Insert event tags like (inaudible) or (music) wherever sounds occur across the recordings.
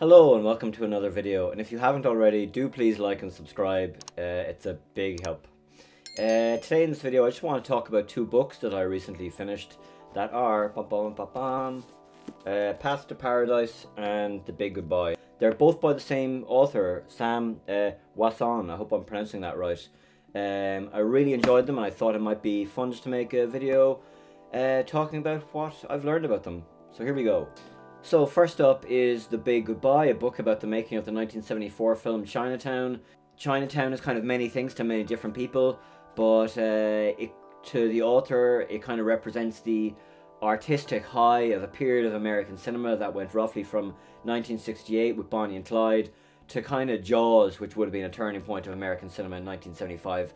Hello and welcome to another video and if you haven't already do please like and subscribe uh, it's a big help. Uh, today in this video I just want to talk about two books that I recently finished that are bum, bum, bum, bum, uh, Path to Paradise and The Big Goodbye. They're both by the same author, Sam uh, Wasson, I hope I'm pronouncing that right. Um, I really enjoyed them and I thought it might be fun just to make a video uh, talking about what I've learned about them. So here we go. So first up is The Big Goodbye, a book about the making of the 1974 film Chinatown. Chinatown is kind of many things to many different people, but uh, it, to the author, it kind of represents the artistic high of a period of American cinema that went roughly from 1968 with Bonnie and Clyde to kind of Jaws, which would have been a turning point of American cinema in 1975.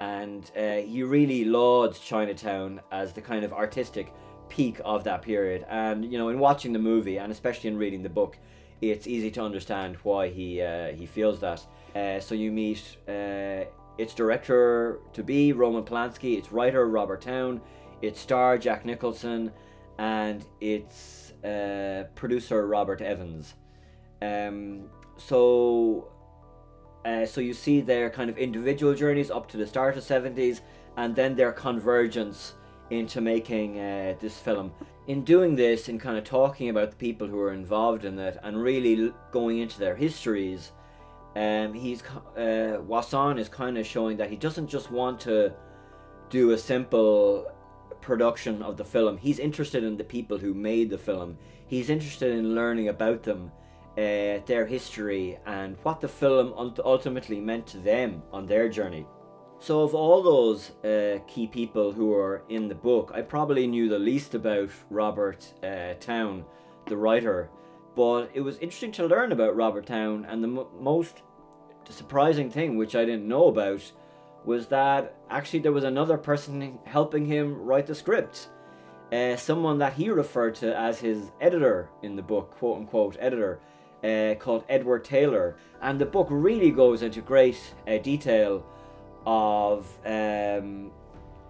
And uh, he really lauds Chinatown as the kind of artistic peak of that period. And you know, in watching the movie and especially in reading the book, it's easy to understand why he uh, he feels that. Uh, so you meet uh, its director to be Roman Polanski, its writer Robert Towne, its star Jack Nicholson, and its uh, producer Robert Evans. Um, so. Uh, so you see their kind of individual journeys up to the start of 70s and then their convergence into making uh, this film. In doing this and kind of talking about the people who are involved in it and really going into their histories, um, he's uh, Wasson is kind of showing that he doesn't just want to do a simple production of the film. He's interested in the people who made the film. He's interested in learning about them, uh, their history, and what the film ultimately meant to them on their journey. So of all those uh, key people who are in the book, I probably knew the least about Robert uh, Towne, the writer. But it was interesting to learn about Robert Towne. and the most surprising thing, which I didn't know about, was that actually there was another person helping him write the script. Uh, someone that he referred to as his editor in the book, quote unquote editor, uh, called Edward Taylor. And the book really goes into great uh, detail of um,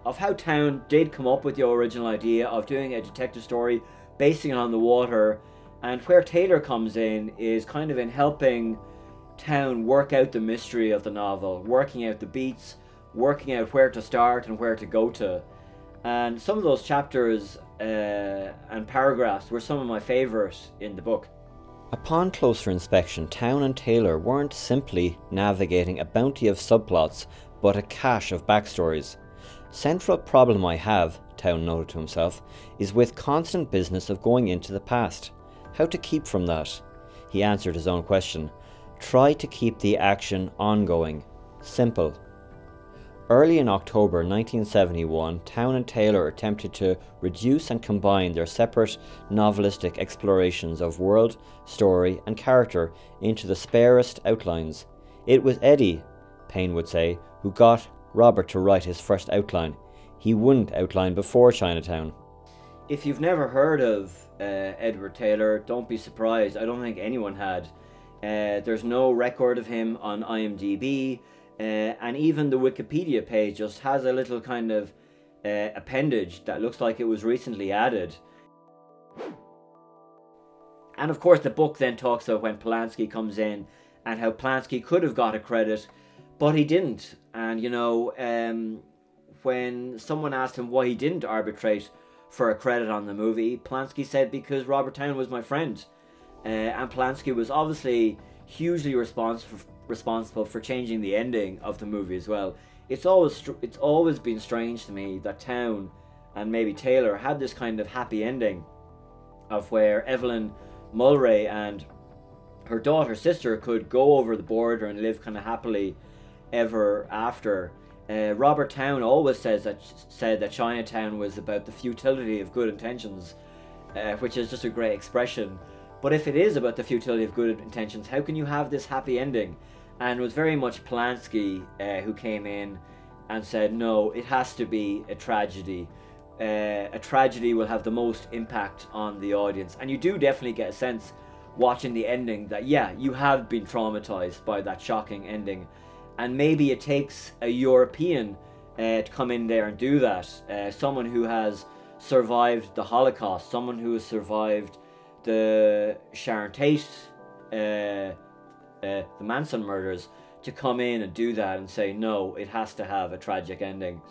of how Towne did come up with the original idea of doing a detective story basing it on the water, and where Taylor comes in is kind of in helping Towne work out the mystery of the novel, working out the beats, working out where to start and where to go to. And some of those chapters uh, and paragraphs were some of my favourite in the book. Upon closer inspection, Towne and Taylor weren't simply navigating a bounty of subplots but a cache of backstories. Central problem I have, Towne noted to himself, is with constant business of going into the past. How to keep from that? He answered his own question. Try to keep the action ongoing. Simple. Early in October 1971, Towne and Taylor attempted to reduce and combine their separate novelistic explorations of world, story, and character into the sparest outlines. It was Eddie, Payne would say, who got Robert to write his first outline. He wouldn't outline before Chinatown. If you've never heard of uh, Edward Taylor, don't be surprised. I don't think anyone had. Uh, there's no record of him on IMDb, uh, and even the Wikipedia page just has a little kind of uh, appendage that looks like it was recently added. And of course, the book then talks about when Polanski comes in and how Polanski could have got a credit but he didn't. And you know, um, when someone asked him why he didn't arbitrate for a credit on the movie, Polanski said because Robert Towne was my friend, uh, and Polanski was obviously hugely responsible responsible for changing the ending of the movie as well. It's always it's always been strange to me that Towne and maybe Taylor had this kind of happy ending of where Evelyn Mulwray and her daughter sister could go over the border and live kind of happily ever after. Uh, Robert Towne always says that said that Chinatown was about the futility of good intentions, uh, which is just a great expression. But if it is about the futility of good intentions, how can you have this happy ending? And it was very much Polanski uh, who came in and said, no, it has to be a tragedy. Uh, a tragedy will have the most impact on the audience. And you do definitely get a sense watching the ending that, yeah, you have been traumatized by that shocking ending and maybe it takes a European uh, to come in there and do that. Uh, someone who has survived the Holocaust, someone who has survived the Sharon Tate uh, the Manson murders to come in and do that and say no, it has to have a tragic ending.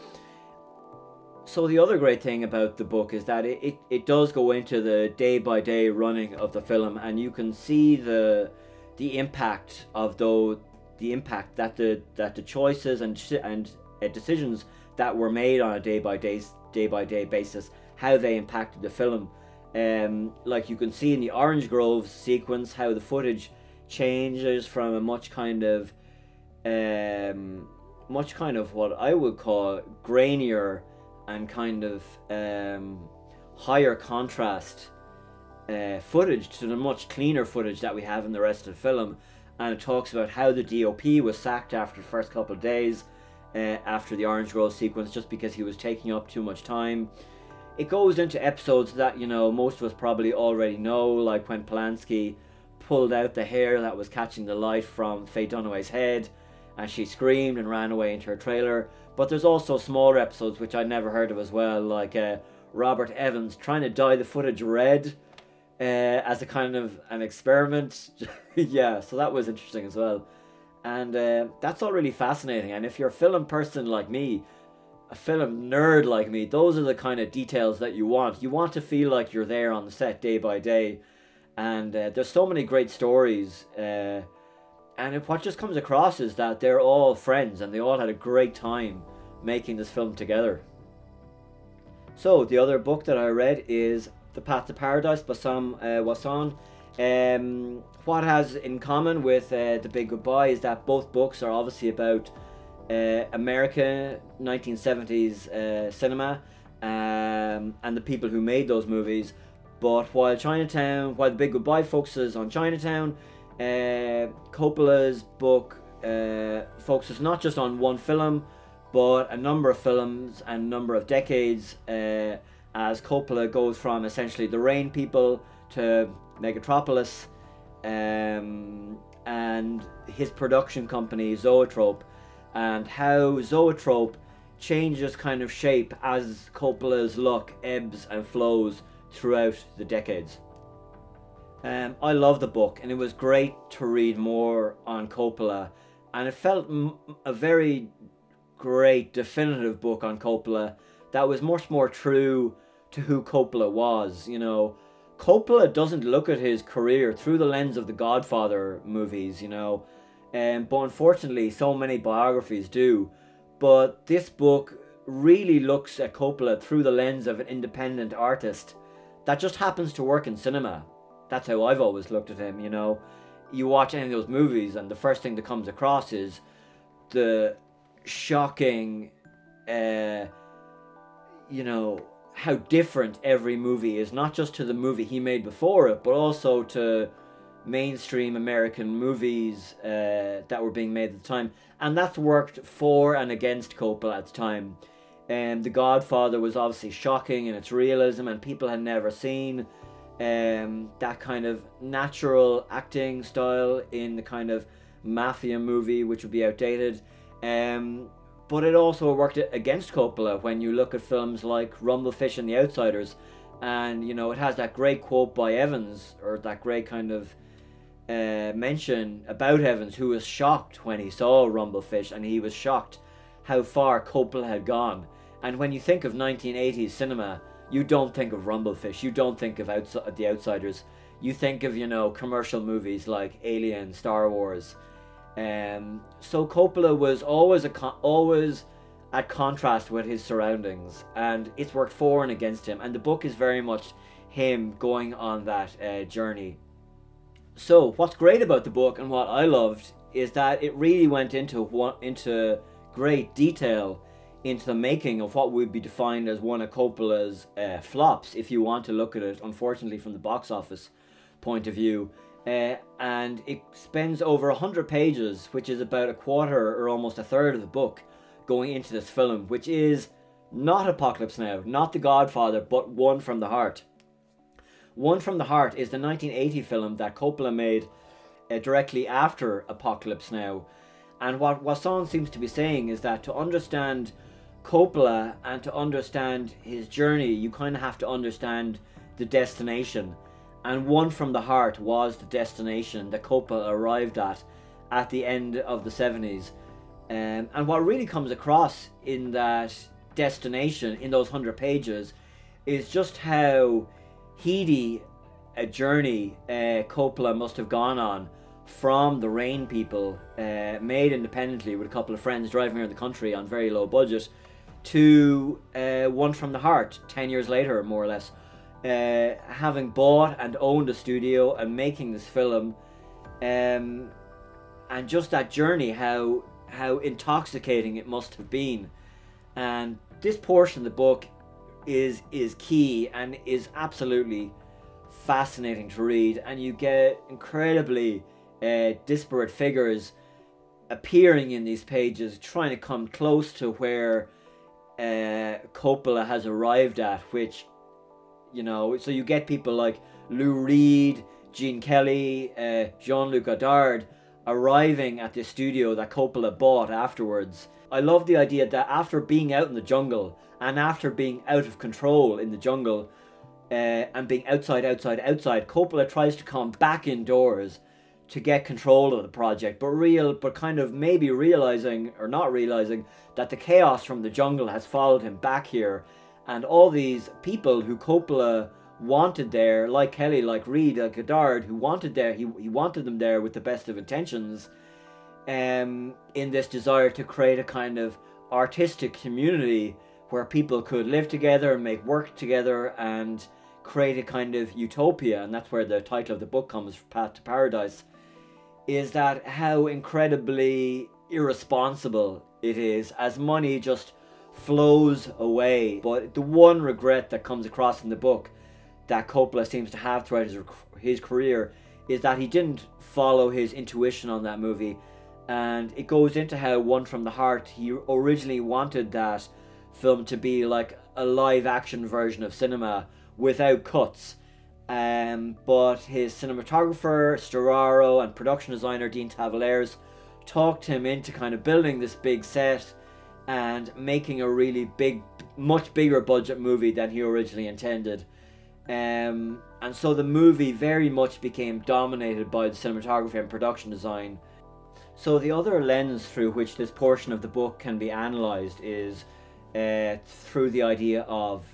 So the other great thing about the book is that it, it, it does go into the day by day running of the film and you can see the the impact of though the impact that the that the choices and and uh, decisions that were made on a day by day day by day basis how they impacted the film um, like you can see in the orange grove sequence how the footage changes from a much kind of um, much kind of what I would call grainier and kind of um, higher contrast uh, footage to the much cleaner footage that we have in the rest of the film. And it talks about how the DOP was sacked after the first couple of days uh, after the Orange Grove sequence just because he was taking up too much time. It goes into episodes that, you know, most of us probably already know, like when Polanski pulled out the hair that was catching the light from Faye Dunaway's head and she screamed and ran away into her trailer. But there's also smaller episodes which I'd never heard of as well, like uh, Robert Evans trying to dye the footage red uh, as a kind of an experiment. (laughs) yeah, so that was interesting as well. And uh, that's all really fascinating. And if you're a film person like me, a film nerd like me, those are the kind of details that you want. You want to feel like you're there on the set day by day. And uh, there's so many great stories uh, and what just comes across is that they're all friends and they all had a great time making this film together. So the other book that I read is The Path to Paradise by Sam uh, Wasson. Um, what has in common with uh, The Big Goodbye is that both books are obviously about uh, American 1970s uh, cinema um, and the people who made those movies. But while Chinatown, while The Big Goodbye focuses on Chinatown, uh, Coppola's book uh, focuses not just on one film, but a number of films and number of decades uh, as Coppola goes from essentially the Rain people to Megalopolis um, and his production company Zoetrope and how Zoetrope changes kind of shape as Coppola's luck ebbs and flows throughout the decades. Um, I love the book, and it was great to read more on Coppola, and it felt a very great definitive book on Coppola that was much more true to who Coppola was. You know, Coppola doesn't look at his career through the lens of the Godfather movies. You know, um, but unfortunately, so many biographies do. But this book really looks at Coppola through the lens of an independent artist that just happens to work in cinema that's how I've always looked at him, you know. You watch any of those movies, and the first thing that comes across is the shocking, uh, you know, how different every movie is, not just to the movie he made before it, but also to mainstream American movies uh, that were being made at the time. And that's worked for and against Coppola at the time. And um, The Godfather was obviously shocking in its realism, and people had never seen um, that kind of natural acting style in the kind of mafia movie, which would be outdated. Um, but it also worked against Coppola when you look at films like Rumblefish and The Outsiders, and you know it has that great quote by Evans or that great kind of uh, mention about Evans, who was shocked when he saw Rumblefish, and he was shocked how far Coppola had gone. And when you think of 1980s cinema, you don't think of Rumblefish. You don't think of outside the Outsiders. You think of you know commercial movies like Alien, Star Wars. Um, so Coppola was always a always at contrast with his surroundings, and it's worked for and against him. And the book is very much him going on that uh, journey. So what's great about the book and what I loved is that it really went into into great detail into the making of what would be defined as one of Coppola's uh, flops, if you want to look at it, unfortunately, from the box office point of view. Uh, and it spends over 100 pages, which is about a quarter or almost a third of the book, going into this film, which is not Apocalypse Now, not The Godfather, but One from the Heart. One from the Heart is the 1980 film that Coppola made uh, directly after Apocalypse Now. And what Wasson seems to be saying is that to understand Coppola and to understand his journey, you kind of have to understand the destination. and One from the Heart was the destination that Coppola arrived at at the end of the 70s. Um, and what really comes across in that destination, in those 100 pages, is just how heady a journey uh, Coppola must have gone on from the Rain people, uh, made independently with a couple of friends driving around the country on very low budget, to uh, One from the Heart, 10 years later, more or less. Uh, having bought and owned a studio and making this film, um, and just that journey, how how intoxicating it must have been, and this portion of the book is is key and is absolutely fascinating to read, and you get incredibly uh, disparate figures appearing in these pages, trying to come close to where uh, Coppola has arrived at, which you know, so you get people like Lou Reed, Gene Kelly, uh, Jean Luc Godard arriving at the studio that Coppola bought afterwards. I love the idea that after being out in the jungle and after being out of control in the jungle uh, and being outside, outside, outside, Coppola tries to come back indoors to get control of the project, but real, but kind of maybe realizing or not realizing that the chaos from the jungle has followed him back here. And all these people who Coppola wanted there, like Kelly, like Reed, like Godard, who wanted there, he, he wanted them there with the best of intentions, um, in this desire to create a kind of artistic community where people could live together and make work together and create a kind of utopia, and that's where the title of the book comes, Path to Paradise, is that how incredibly irresponsible it is as money just flows away. But the one regret that comes across in the book that Coppola seems to have throughout his, his career is that he didn't follow his intuition on that movie. And it goes into how One from the Heart, he originally wanted that film to be like a live action version of cinema without cuts. Um, but his cinematographer, Storaro, and production designer Dean Tavoularis talked him into kind of building this big set and making a really big, much bigger budget movie than he originally intended. Um, and so the movie very much became dominated by the cinematography and production design. So the other lens through which this portion of the book can be analysed is uh, through the idea of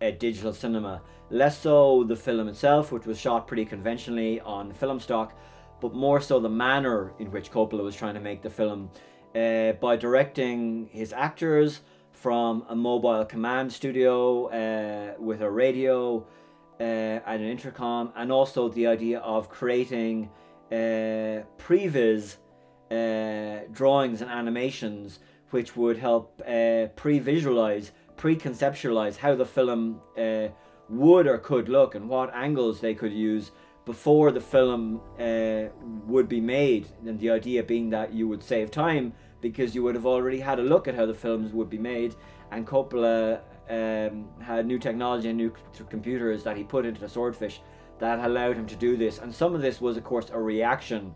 uh, digital cinema. Less so the film itself, which was shot pretty conventionally on film stock, but more so the manner in which Coppola was trying to make the film uh, by directing his actors from a mobile command studio uh, with a radio uh, and an intercom, and also the idea of creating uh, previs uh, drawings and animations which would help uh, pre-visualize, pre-conceptualize how the film uh, would or could look and what angles they could use before the film uh, would be made. And the idea being that you would save time because you would have already had a look at how the films would be made. And Coppola um, had new technology and new computers that he put into the Silverfish that allowed him to do this. And some of this was, of course, a reaction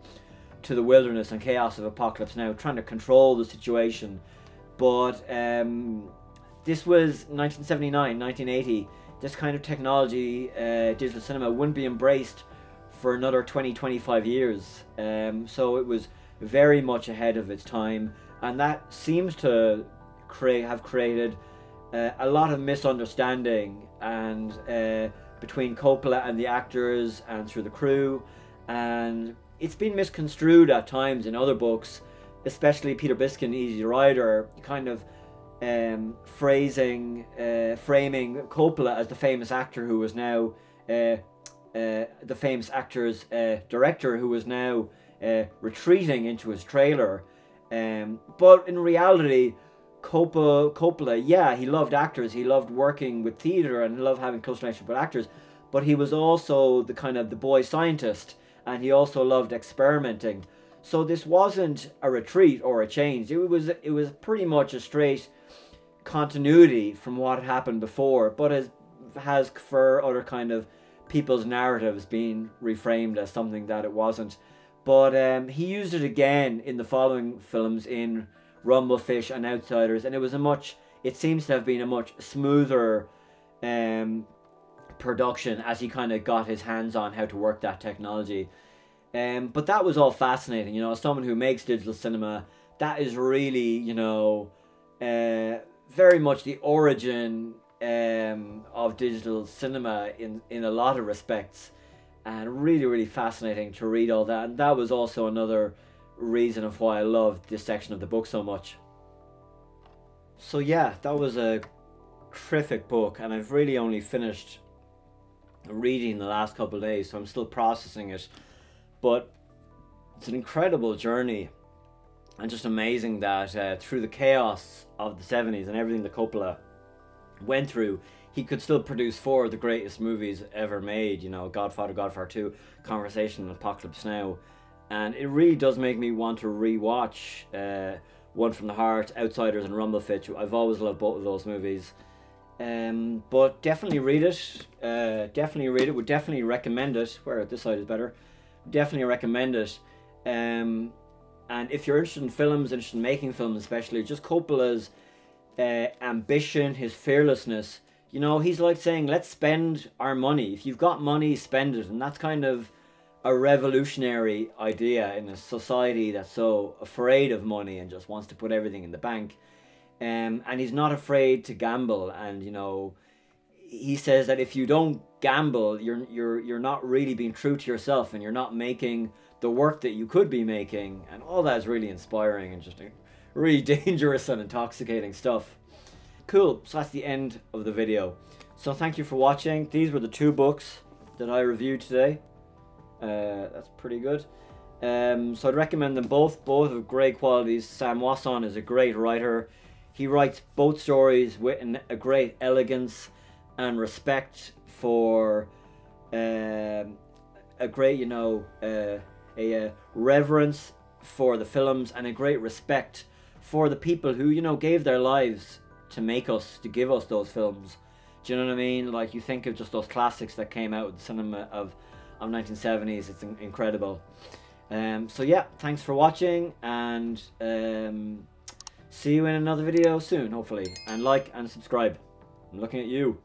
to the wilderness and chaos of Apocalypse Now, trying to control the situation. But um, this was 1979, 1980. This kind of technology, uh, digital cinema, wouldn't be embraced for another 20, 25 years. Um, so it was very much ahead of its time, and that seems to create have created uh, a lot of misunderstanding and uh, between Coppola and the actors and through the crew, and it's been misconstrued at times in other books, especially Peter Biskind, Easy Rider, kind of um, phrasing, uh, framing Coppola as the famous actor who was now uh, uh, the famous actor's uh, director was now uh, retreating into his trailer. Um, but in reality, Coppola, Coppola, yeah, he loved actors. He loved working with theater and loved having close relationship with actors. But he was also the kind of the boy scientist, and he also loved experimenting. So this wasn't a retreat or a change. It was it was pretty much a straight continuity from what happened before, but as has for other kind of people's narratives being reframed as something that it wasn't. But um, he used it again in the following films in Rumblefish and Outsiders, and it was a much. It seems to have been a much smoother um, production as he kind of got his hands on how to work that technology. Um, but that was all fascinating, you know, as someone who makes digital cinema, that is really, you know, uh, very much the origin um, of digital cinema in, in a lot of respects. And really, really fascinating to read all that. And that was also another reason of why I loved this section of the book so much. So yeah, that was a terrific book, and I've really only finished reading the last couple days, so I'm still processing it. But it's an incredible journey, and just amazing that uh, through the chaos of the 70s and everything that Coppola went through, he could still produce four of the greatest movies ever made. You know, Godfather, Godfather 2, Conversation, Apocalypse Now. And it really does make me want to rewatch uh, One from the Heart, Outsiders, and Rumblefish. I've always loved both of those movies. Um, but definitely read it. Uh, definitely read it. Would definitely recommend it. Where this side is better. Definitely recommend it. Um, and if you're interested in films, interested in making films, especially, just Coppola's uh, ambition, his fearlessness. You know, he's like saying, let's spend our money. If you've got money, spend it. And that's kind of a revolutionary idea in a society that's so afraid of money and just wants to put everything in the bank. Um, and he's not afraid to gamble. And, you know, he says that if you don't gamble, you're, you're, you're not really being true to yourself and you're not making the work that you could be making. And all that is really inspiring and just really (laughs) dangerous and intoxicating stuff. Cool, so that's the end of the video. So thank you for watching. These were the two books that I reviewed today. Uh, that's pretty good. Um, so I'd recommend them both. Both of great qualities. Sam Wasson is a great writer. He writes both stories with an, a great elegance and respect for um, a great, you know, uh, a, a reverence for the films and a great respect for the people who you know gave their lives to make us to give us those films. Do you know what i mean? Like you think of just those classics that came out of the cinema of of 1970s it's incredible. Um so yeah thanks for watching and um see you in another video soon hopefully. And like and subscribe. I'm looking at you